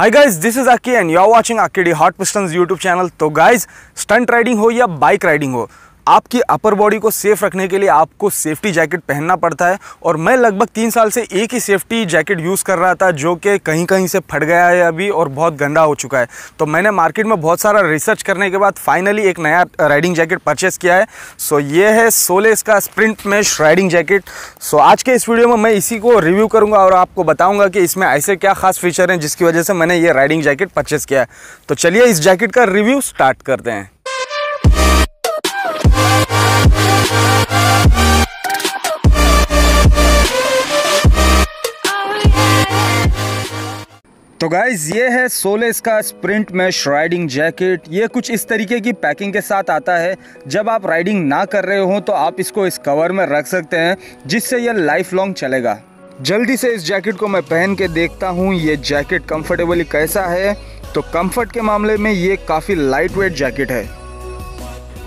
Hi guys this is Aki and you are watching अकेडी hot pistons YouTube channel तो guys stunt riding हो या bike riding हो? आपकी upper body को safe रखने के लिए आपको सेफ्टी जैकेट पहनना पड़ता है और मैं लगभग तीन साल से एक ही सेफ्टी जैकेट यूज़ कर रहा था, जो कि कहीं कहीं से फट गया है अभी और बहुत गंदा हो चुका है। तो मैंने मार्केट में बहुत सारा रिसर्च करने के बाद फाइनली एक नया राइडिंग जैकेट परचेस किया है। सो ये है सोलेस का Sprint Mesh riding jacket so आज के इस वीडियो में मैं इसी को रिव्यू करूँगा और आपको बताऊँगा कि इसमें ऐसे क्या खास फीचर हैं जिसकी वजह से मैंने ये राइडिंग जैकेट परचेस किया है। तो चलिए इस जैकेट का रिव्यू स्टार्ट करते हैं। गाइज़ ये है सोलेस का स्प्रिंट मैश राइडिंग जैकेट ये कुछ इस तरीके की पैकिंग के साथ आता है। जब आप राइडिंग ना कर रहे हो तो आप इसको इस कवर में रख सकते हैं, जिससे यह लाइफ लॉन्ग चलेगा। जल्दी से इस जैकेट को मैं पहन के देखता हूँ, ये जैकेट कंफर्टेबली कैसा है। तो कंफर्ट के मामले में ये काफ़ी लाइट वेट जैकेट है।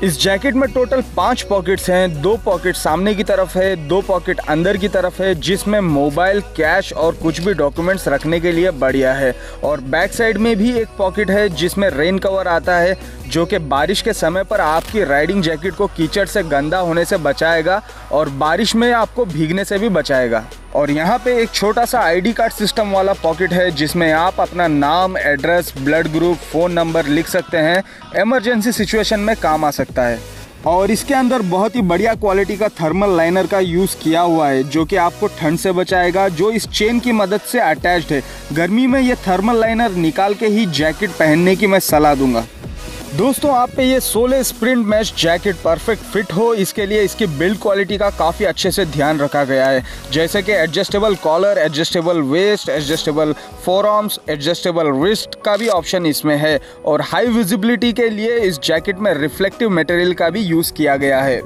इस जैकेट में टोटल पाँच पॉकेट्स हैं। दो पॉकेट सामने की तरफ़ है, दो पॉकेट अंदर की तरफ़ है, जिसमें मोबाइल, कैश और कुछ भी डॉक्यूमेंट्स रखने के लिए बढ़िया है। और बैक साइड में भी एक पॉकेट है, जिसमें रेन कवर आता है, जो कि बारिश के समय पर आपकी राइडिंग जैकेट को कीचड़ से गंदा होने से बचाएगा और बारिश में आपको भीगने से भी बचाएगा। और यहाँ पे एक छोटा सा आईडी कार्ड सिस्टम वाला पॉकेट है, जिसमें आप अपना नाम address blood group phone number लिख सकते हैं। इमरजेंसी सिचुएशन में काम आ सकता है। और इसके अंदर बहुत ही बढ़िया क्वालिटी का थर्मल लाइनर का यूज़ किया हुआ है, जो कि आपको ठंड से बचाएगा, जो इस चेन की मदद से अटैच्ड है। गर्मी में ये थर्मल लाइनर निकाल के ही जैकेट पहनने की मैं सलाह दूँगा। दोस्तों, आप पे ये Solace Sprint Mesh jacket perfect fit हो, इसके लिए इसकी बिल्ड क्वालिटी का काफ़ी अच्छे से ध्यान रखा गया है। जैसे कि adjustable collar adjustable waist adjustable forearms adjustable wrist का भी ऑप्शन इसमें है। और हाई विजिबिलिटी के लिए इस जैकेट में रिफ्लेक्टिव मटेरियल का भी यूज़ किया गया है।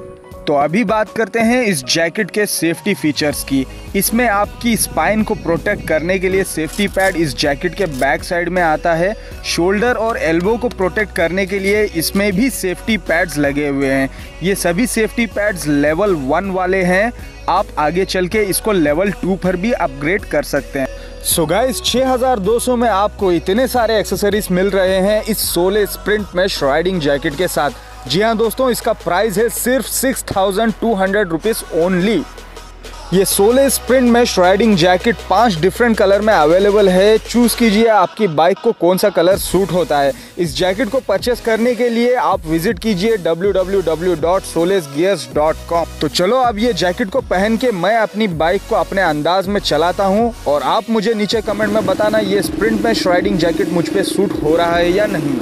तो अभी बात करते हैं इस जैकेट के सेफ्टी फीचर्स की। इसमें आपकी स्पाइन को प्रोटेक्ट करने के लिए सेफ्टी पैड इस जैकेट के बैक साइड में आता है। शोल्डर और एल्बो को प्रोटेक्ट करने के लिए इसमें भी सेफ्टी पैड्स लगे हुए हैं। ये सभी सेफ्टी पैड्स लेवल वन वाले हैं। आप आगे चल के इसको लेवल टू पर भी अपग्रेड कर सकते हैं। सो गाइस 6200 में आपको इतने सारे एक्सेसरीज मिल रहे हैं इस सोले स्प्रिंट मैश राइडिंग जैकेट के साथ। जी हाँ दोस्तों, इसका प्राइस है सिर्फ़ six thousand two hundred rupees only ये Solace Sprint Mesh riding jacket पाँच डिफरेंट कलर में अवेलेबल है। चूज़ कीजिए आपकी बाइक को कौन सा कलर सूट होता है। इस जैकेट को परचेस करने के लिए आप विज़िट कीजिए www.solesgears.com तो चलो, अब ये जैकेट को पहन के मैं अपनी बाइक को अपने अंदाज में चलाता हूँ। और आप मुझे नीचे कमेंट में बताना, ये स्प्रिंट में श्राइडिंग जैकेट मुझ पर सूट हो रहा है या नहीं।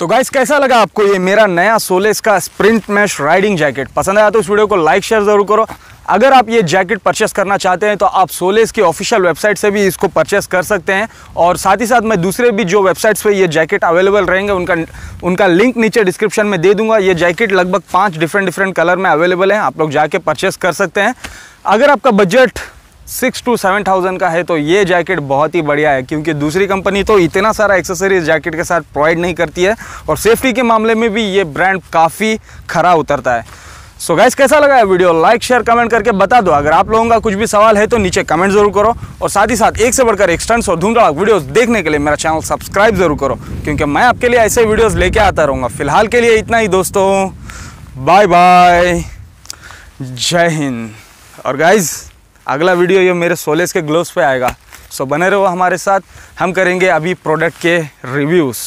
तो गाइस कैसा लगा आपको ये मेरा नया सोलेस का स्प्रिंट मैश राइडिंग जैकेट पसंद आया तो इस वीडियो को लाइक शेयर ज़रूर करो। अगर आप ये जैकेट परचेस करना चाहते हैं तो आप सोलेस की ऑफिशियल वेबसाइट से भी इसको परचेस कर सकते हैं। और साथ ही साथ मैं दूसरे भी जो वेबसाइट्स पे ये जैकेट अवेलेबल रहेंगे, उनका उनका लिंक नीचे डिस्क्रिप्शन में दे दूँगा। ये जैकेट लगभग पाँच डिफरेंट डिफरेंट कलर में अवेलेबल है। आप लोग जाके परचेस कर सकते हैं। अगर आपका budget six to seven thousand का है तो ये जैकेट बहुत ही बढ़िया है, क्योंकि दूसरी कंपनी तो इतना सारा एक्सेसरीज जैकेट के साथ प्रोवाइड नहीं करती है, और सेफ्टी के मामले में भी ये ब्रांड काफ़ी खरा उतरता है। सो so गाइस कैसा लगा है वीडियो लाइक शेयर कमेंट करके बता दो। अगर आप लोगों का कुछ भी सवाल है तो नीचे कमेंट ज़रूर करो, और साथ ही साथ एक से बढ़कर एक स्टंट्स और धूमधड़ाक वीडियोस देखने के लिए मेरा चैनल सब्सक्राइब ज़रूर करो, क्योंकि मैं आपके लिए ऐसे वीडियोस लेके आता रहूँगा। फ़िलहाल के लिए इतना ही, दोस्तों। बाय बाय जय हिंद। और गाइज़ अगला वीडियो ये मेरे सोलेस के ग्लोव पे आएगा। सो बने रहो हमारे साथ। हम करेंगे अभी प्रोडक्ट के रिव्यूज़